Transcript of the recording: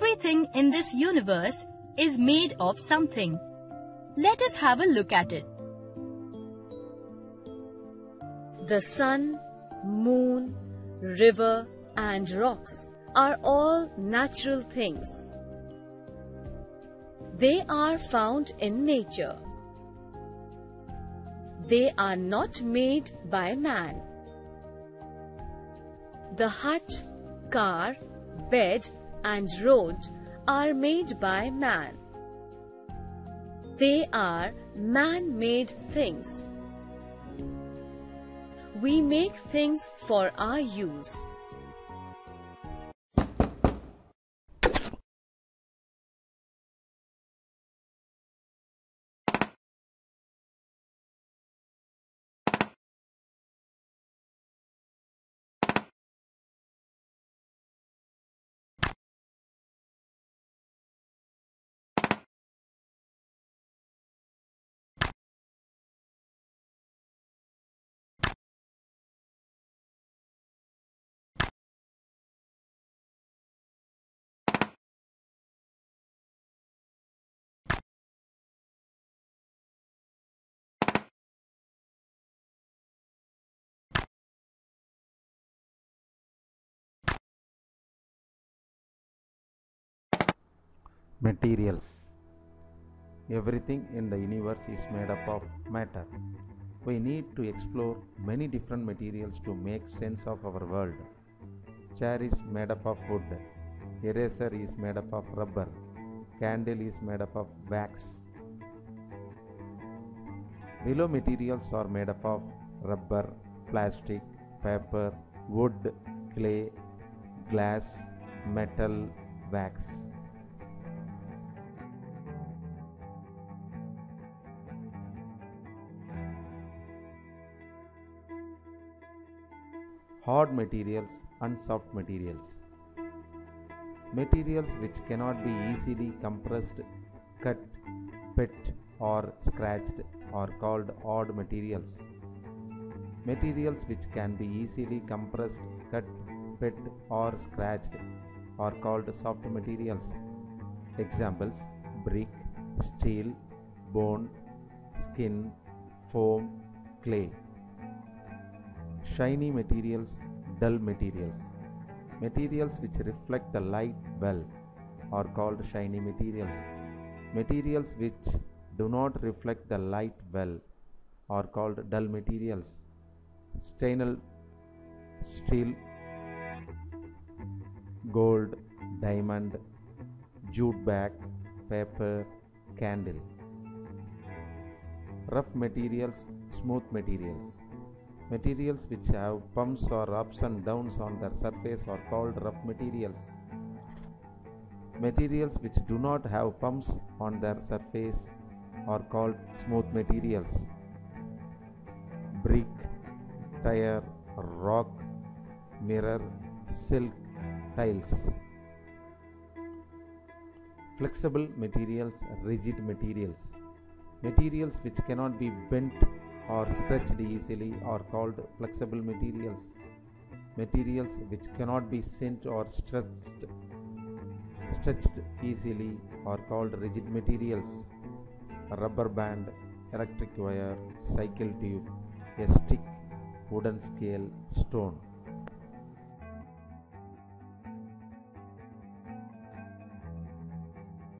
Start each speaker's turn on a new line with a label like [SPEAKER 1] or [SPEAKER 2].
[SPEAKER 1] Everything in this universe is made of something. Let us have a look at it.
[SPEAKER 2] The sun, moon, river, and rocks are all natural things. They are found in nature. They are not made by man. The hut, car, bed, and road are made by man. They are man made things. We make things for our use.
[SPEAKER 3] Materials Everything in the universe is made up of matter. We need to explore many different materials to make sense of our world. Chair is made up of wood. Eraser is made up of rubber. Candle is made up of wax. Below materials are made up of rubber, plastic, paper, wood, clay, glass, metal, wax. Hard materials and soft materials. Materials which cannot be easily compressed, cut, pet, or scratched are called hard materials. Materials which can be easily compressed, cut, pet, or scratched are called soft materials. Examples brick, steel, bone, skin, foam, clay. Shiny materials, dull materials. Materials which reflect the light well are called shiny materials. Materials which do not reflect the light well are called dull materials. Stainless steel, gold, diamond, jute bag, paper, candle. Rough materials, smooth materials. Materials which have bumps or ups and downs on their surface are called rough materials. Materials which do not have bumps on their surface are called smooth materials. Brick, tire, rock, mirror, silk, tiles. Flexible materials, rigid materials. Materials which cannot be bent or stretched easily are called flexible materials. Materials which cannot be sent or stretched, stretched easily are called rigid materials. A Rubber band, electric wire, cycle tube, a stick, wooden scale, stone.